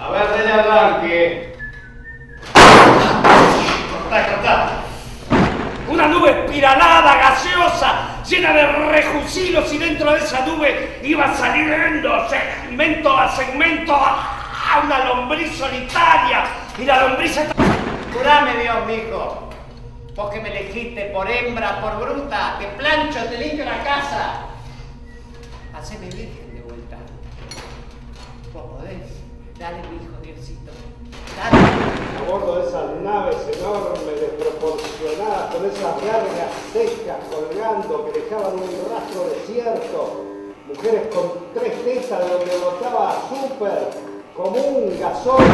A ver, del arranque. Cortá, cortá. Una nube espiralada, gaseosa, llena de rejucilos y dentro de esa nube iba saliendo segmento a segmento a una lombriz solitaria. Y la lombriz. Curame Dios, mijo. Vos que me elegiste por hembra, por bruta, te plancho, te limpio la casa. Dale, hijo, Diosito. Dale. A bordo de esas naves enormes, desproporcionadas, con esas largas secas colgando que dejaban un rastro desierto. Mujeres con tres tetas de donde brotaba súper, común, gasol,